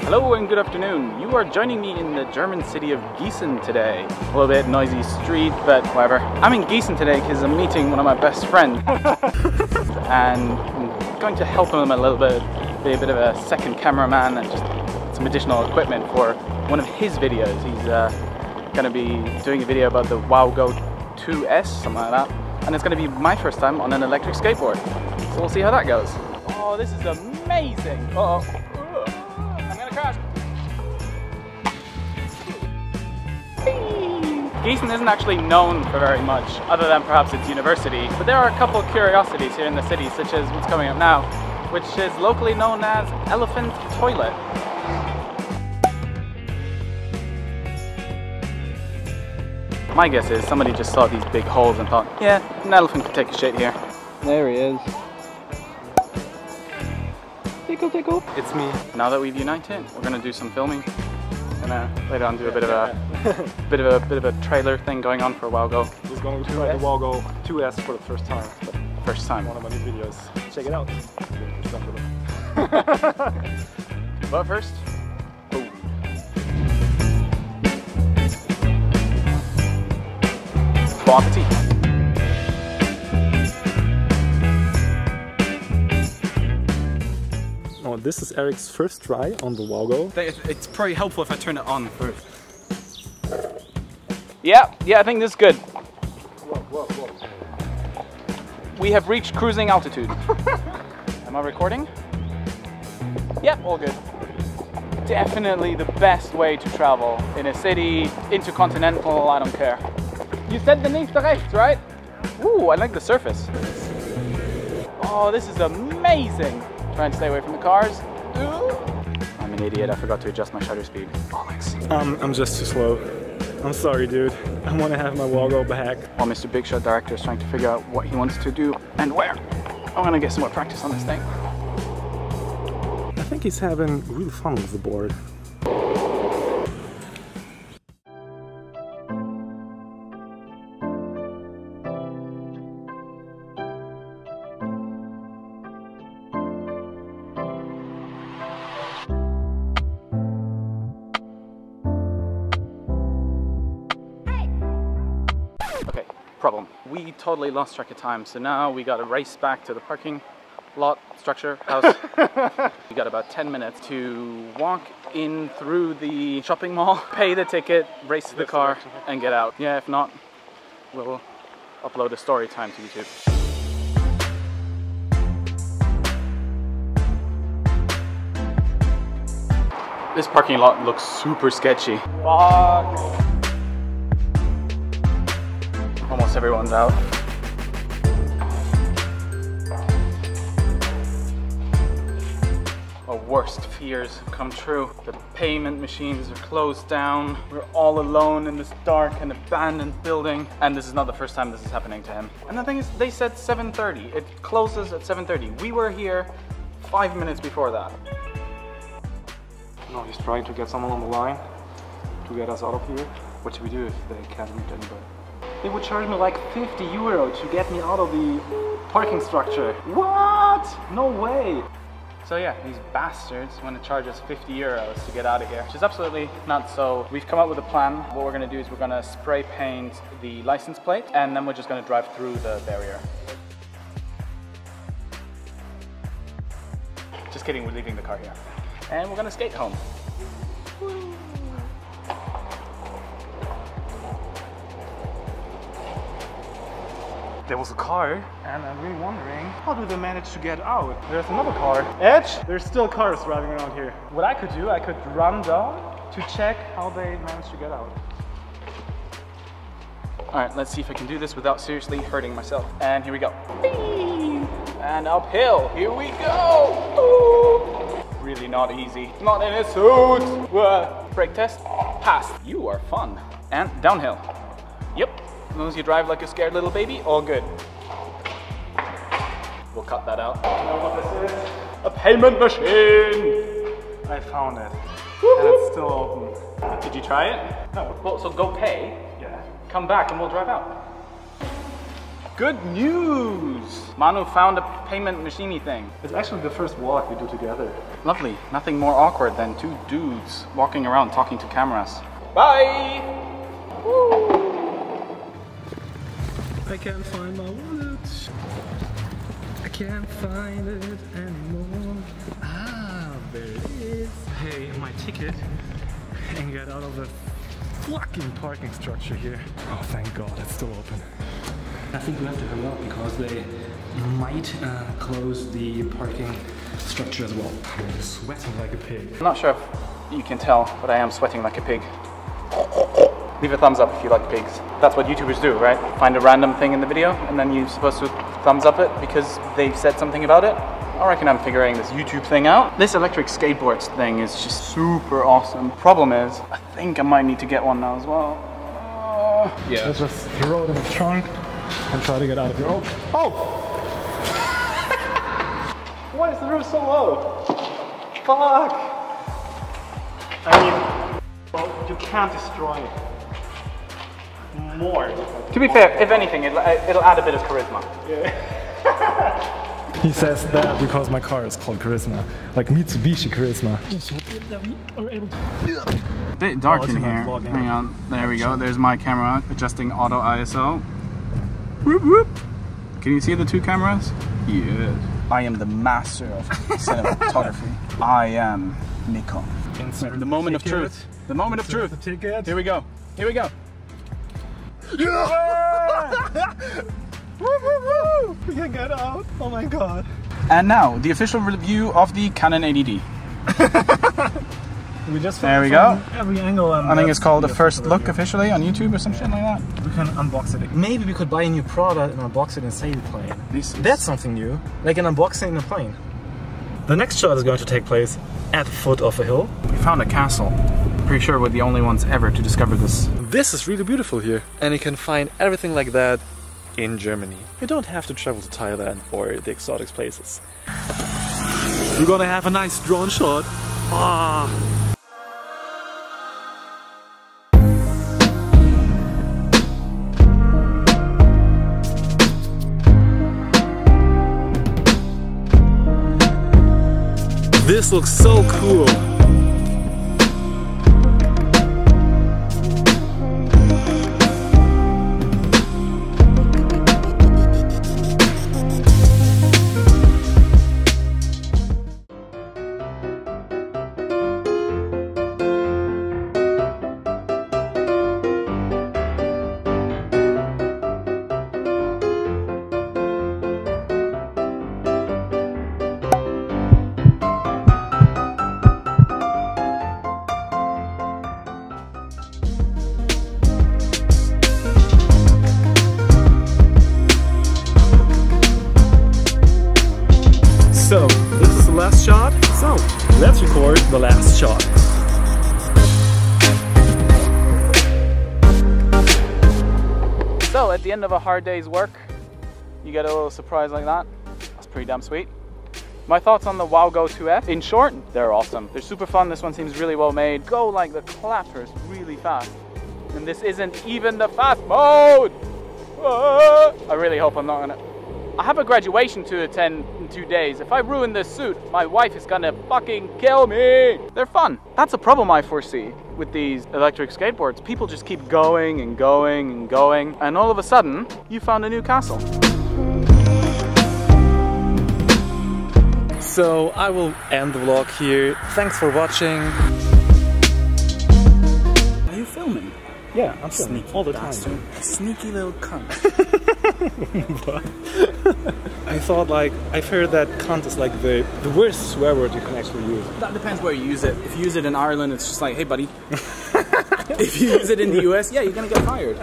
Hello and good afternoon. You are joining me in the German city of Gießen today. A little bit noisy street, but whatever. I'm in Gießen today because I'm meeting one of my best friends. and I'm going to help him a little bit, be a bit of a second cameraman and just some additional equipment for one of his videos. He's uh, going to be doing a video about the WowGo 2S, something like that. And it's going to be my first time on an electric skateboard. So we'll see how that goes. Oh, this is amazing. Uh oh Gießen isn't actually known for very much, other than perhaps its university, but there are a couple of curiosities here in the city, such as what's coming up now, which is locally known as Elephant Toilet. My guess is somebody just saw these big holes and thought, yeah, an elephant could take a shit here. There he is. Tickle, tickle. It's me. Now that we've united, we're gonna do some filming. Gonna uh, later on do a bit of a bit of a bit of a trailer thing going on for a WowGo. This going to try the WowGo 2S for the first time. First time. one of my new videos. Check it out. But first, boom. Bon appetit. This is Eric's first try on the WowGo. It's probably helpful if I turn it on first. Yeah, yeah, I think this is good. Whoa, whoa, whoa. We have reached cruising altitude. Am I recording? Yep, all good. Definitely the best way to travel in a city, intercontinental, I don't care. You said the nächste rechts, right? Ooh, I like the surface. Oh, this is amazing. Try to stay away from the cars. Ooh. I'm an idiot, I forgot to adjust my shutter speed. Bollocks. Um, I'm just too slow. I'm sorry, dude. I want to have my WowGo back. While Mr. Big Shot director is trying to figure out what he wants to do and where. I'm gonna get some more practice on this thing. I think he's having real fun with the board. Problem. We totally lost track of time, so now we gotta race back to the parking lot structure house. we got about 10 minutes to walk in through the shopping mall, pay the ticket, race to the car, and get out. Yeah, if not, we'll upload a story time to YouTube. This parking lot looks super sketchy. Fuck. Almost everyone's out. Our worst fears have come true. The payment machines are closed down. We're all alone in this dark and abandoned building. And this is not the first time this is happening to him. And the thing is, they said 7.30. It closes at 7.30. We were here five minutes before that. No, he's trying to get someone on the line to get us out of here. What should we do if they can't reach anybody? They would charge me like 50 euro to get me out of the parking structure. What? No way. So yeah, these bastards want to charge us 50 euros to get out of here, which is absolutely not so. We've come up with a plan. What we're going to do is we're going to spray paint the license plate and then we're just going to drive through the barrier. Just kidding, we're leaving the car here. And we're going to skate home. There was a car, and I'm really wondering how do they manage to get out? There's another car. Edge, there's still cars driving around here. What I could do, I could run down to check how they managed to get out. All right, let's see if I can do this without seriously hurting myself. And here we go. And uphill, here we go. Really not easy. Not in a suit. Brake test, passed. You are fun. And downhill. Yep, as long as you drive like a scared little baby, all good. We'll cut that out. You know what this is? A payment machine. I found it. And it's still open. Did you try it? No. Well, so go pay, Yeah. come back and we'll drive out. Good news! Manu found a payment machiney thing. It's actually the first walk we do together. Lovely. Nothing more awkward than two dudes walking around talking to cameras. Bye! I can't find my wallet. I can't find it anymore. Ah, there it is. Pay my ticket and get out of the fucking parking structure here. Oh, thank God, it's still open. I think we have to hurry up because they might uh, close the parking structure as well. I'm sweating like a pig. I'm not sure if you can tell, but I am sweating like a pig. Leave a thumbs up if you like pigs. That's what YouTubers do, right? Find a random thing in the video and then you're supposed to thumbs up it because they've said something about it. I reckon I'm figuring this YouTube thing out. This electric skateboards thing is just super awesome. Problem is, I think I might need to get one now as well. Uh, Yeah. Let's just throw it in the trunk and try to get out of here. Oh! Oh! Why is the roof so low? Fuck! I mean, well, you can't destroy it. More. to be fair, if anything, it'll, uh, it'll add a bit of charisma. He says that because my car is called Charisma. Like Mitsubishi Charisma. bit dark Oh, in not here. vlogging. Hang on. There we go. There's my camera adjusting auto ISO. Whoop, whoop. Can you see the two cameras? Yes. I am the master of cinematography. I am Nikon. Insert The moment of truth. The moment of The truth. ticket. Here we go. Here we go. We can get out. Oh my god. And now, the official review of the Canon 80D. We just There we go. Every angle. And I think it's uh, called the first look review. officially on YouTube or some shit like that. We can unbox it. Maybe we could buy a new product and unbox it and save the plane. This is- That's something new. Like an unboxing in a plane. The next shot is going to take place at the foot of a hill. We found a castle. Pretty sure we're the only ones ever to discover this. This is really beautiful here. And you can find everything like that in Germany. You don't have to travel to Thailand or the exotic places. We're gonna have a nice drone shot. Ah. This looks so cool. So, at the end of a hard day's work, you get a little surprise like that. That's pretty damn sweet. My thoughts on the WowGo 2S. In short, they're awesome. They're super fun. This one seems really well made. Go like the clappers really fast. And this isn't even the fast mode. Ah, I really hope I'm not gonna. I have a graduation to attend in two days. If I ruin this suit, my wife is gonna fucking kill me. They're fun. That's a problem I foresee with these electric skateboards. People just keep going and going and going, and all of a sudden, you found a new castle. So, I will end the vlog here. Thanks for watching. Are you filming? Yeah, I'm filming all the time. Sneaky little cunt. I thought like I've heard that cunt is like the the worst swear word you can actually use. That depends where you use it. If you use it in Ireland, it's just like, hey, buddy. if you use it in the US, yeah, you're gonna get fired.